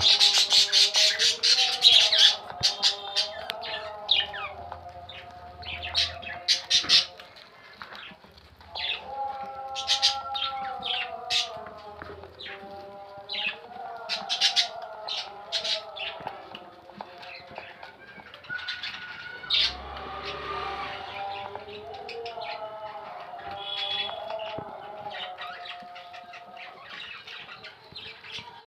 you.